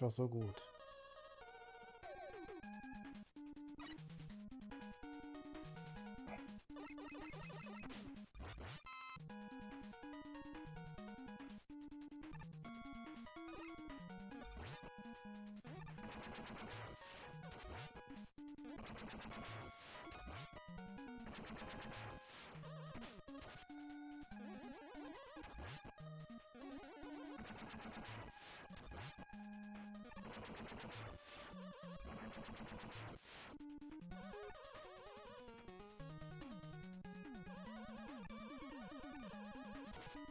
Doch so gut.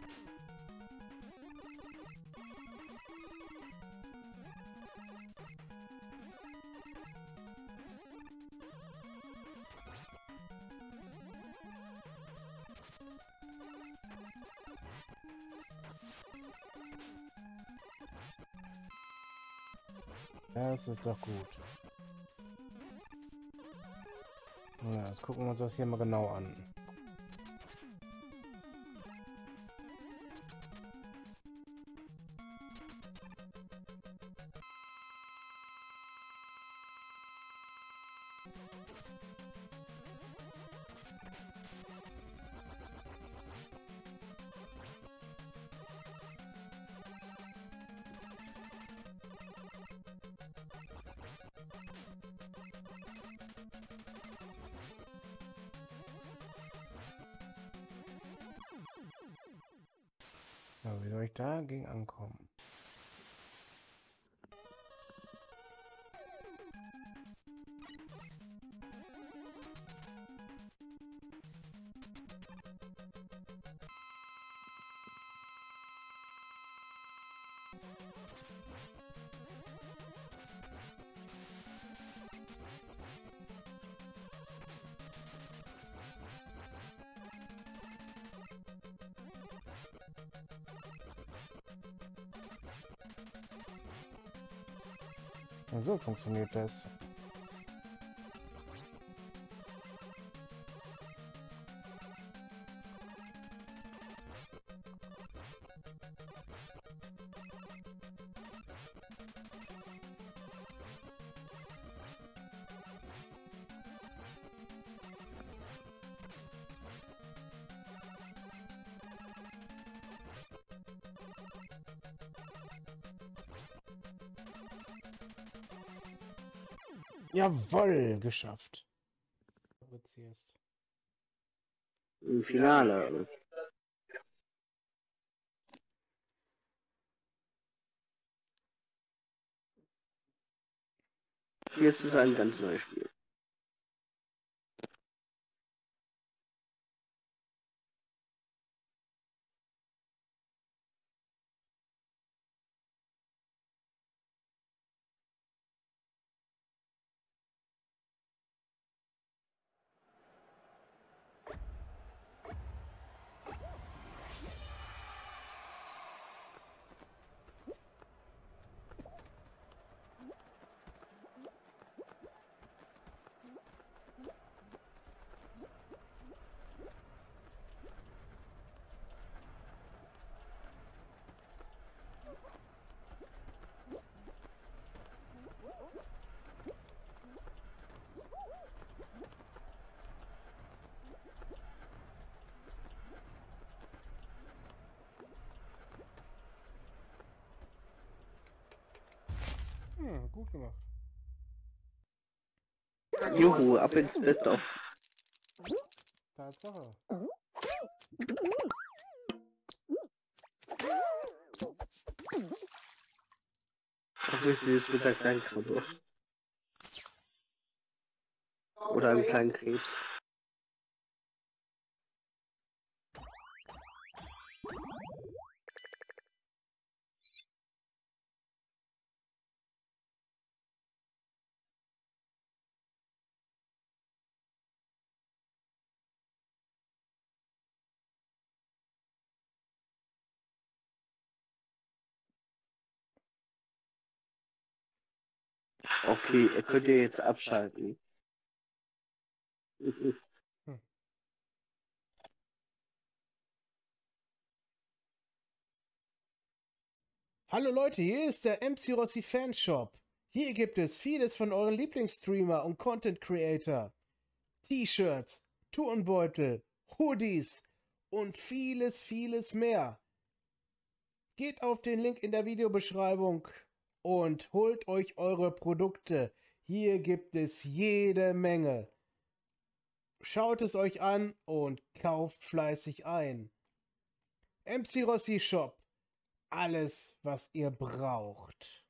you. Das ist doch gut. Ja, jetzt gucken wir uns das hier mal genau an. Ja, wie soll ich dagegen ankommen? So funktioniert das. Jawoll, geschafft. Im Finale. Hier ist es ein ganz neues Spiel. Gut gemacht. Juhu, ab ins Best-of. Tatsache. Ach, wie süß mit der kleinen Krabbe. Oder einem kleinen Krebs. Okay, ihr könnt ihr jetzt abschalten. Hallo Leute, hier ist der MC Rossi Fanshop. Hier gibt es vieles von euren Lieblingsstreamer und Content Creator. T-Shirts, Turnbeutel, Hoodies und vieles, vieles mehr. Geht auf den Link in der Videobeschreibung und holt euch eure Produkte. Hier gibt es jede Menge. Schaut es euch an und kauft fleißig ein. MC Rossi Shop. Alles, was ihr braucht.